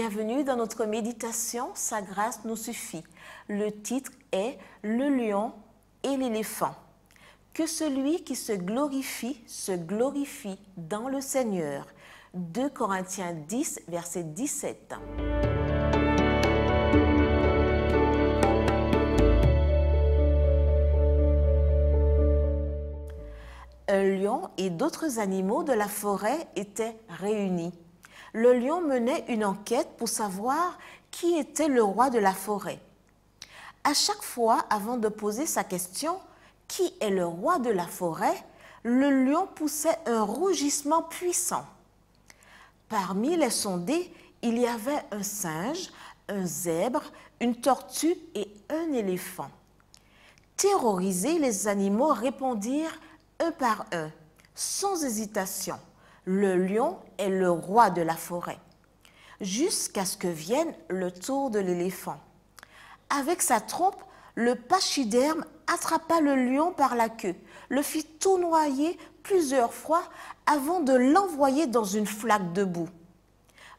Bienvenue dans notre méditation Sa grâce nous suffit. Le titre est Le lion et l'éléphant. Que celui qui se glorifie se glorifie dans le Seigneur. 2 Corinthiens 10, verset 17. Un lion et d'autres animaux de la forêt étaient réunis. Le lion menait une enquête pour savoir qui était le roi de la forêt. À chaque fois, avant de poser sa question, qui est le roi de la forêt, le lion poussait un rougissement puissant. Parmi les sondés, il y avait un singe, un zèbre, une tortue et un éléphant. Terrorisés, les animaux répondirent un par un, sans hésitation. Le lion est le roi de la forêt, jusqu'à ce que vienne le tour de l'éléphant. Avec sa trompe, le pachyderme attrapa le lion par la queue, le fit tournoyer plusieurs fois avant de l'envoyer dans une flaque de boue.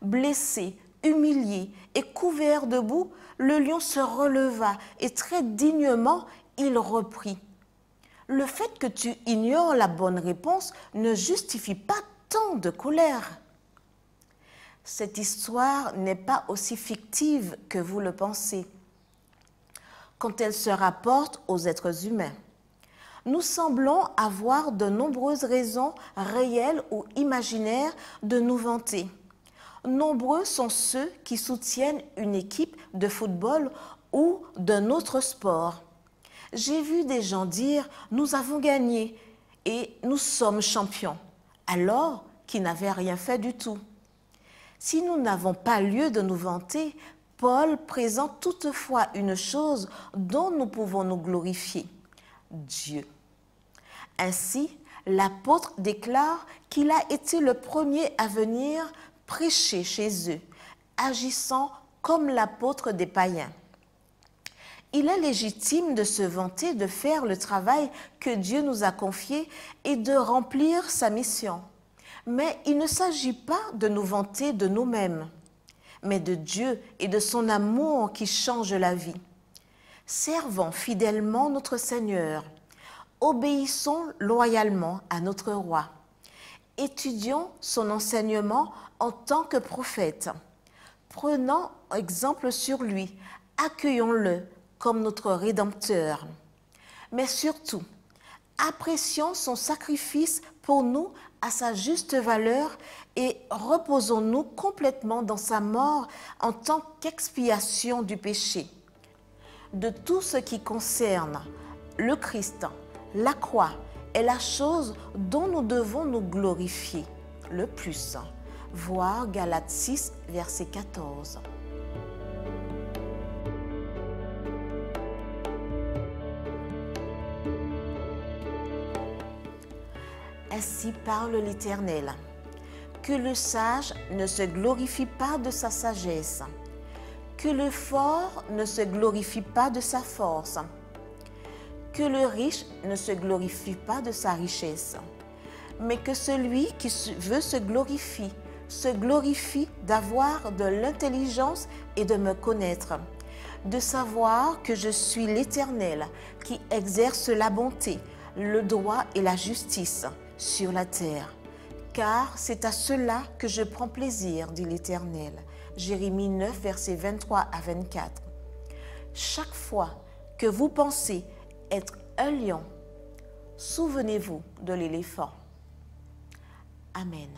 Blessé, humilié et couvert de boue, le lion se releva et très dignement il reprit. Le fait que tu ignores la bonne réponse ne justifie pas tant de colère. Cette histoire n'est pas aussi fictive que vous le pensez quand elle se rapporte aux êtres humains. Nous semblons avoir de nombreuses raisons réelles ou imaginaires de nous vanter. Nombreux sont ceux qui soutiennent une équipe de football ou d'un autre sport. J'ai vu des gens dire nous avons gagné et nous sommes champions, alors qu'ils n'avaient rien fait du tout. Si nous n'avons pas lieu de nous vanter, Paul présente toutefois une chose dont nous pouvons nous glorifier, Dieu. Ainsi, l'apôtre déclare qu'il a été le premier à venir prêcher chez eux, agissant comme l'apôtre des païens. Il est légitime de se vanter de faire le travail que Dieu nous a confié et de remplir sa mission. Mais il ne s'agit pas de nous vanter de nous-mêmes mais de Dieu et de son amour qui change la vie. Servons fidèlement notre Seigneur. Obéissons loyalement à notre roi. Étudions son enseignement en tant que prophète. Prenons exemple sur lui. Accueillons-le comme notre Rédempteur. Mais surtout, apprécions son sacrifice pour nous à sa juste valeur et reposons-nous complètement dans sa mort en tant qu'expiation du péché. De tout ce qui concerne le Christ, la croix est la chose dont nous devons nous glorifier le plus. Voir Galates 6, verset 14. Ainsi parle l'Éternel. Que le sage ne se glorifie pas de sa sagesse, que le fort ne se glorifie pas de sa force, que le riche ne se glorifie pas de sa richesse, mais que celui qui veut se glorifier se glorifie d'avoir de l'intelligence et de me connaître, de savoir que je suis l'Éternel qui exerce la bonté, le droit et la justice sur la terre. Car c'est à cela que je prends plaisir, dit l'Éternel. Jérémie 9, versets 23 à 24. Chaque fois que vous pensez être un lion, souvenez-vous de l'éléphant. Amen.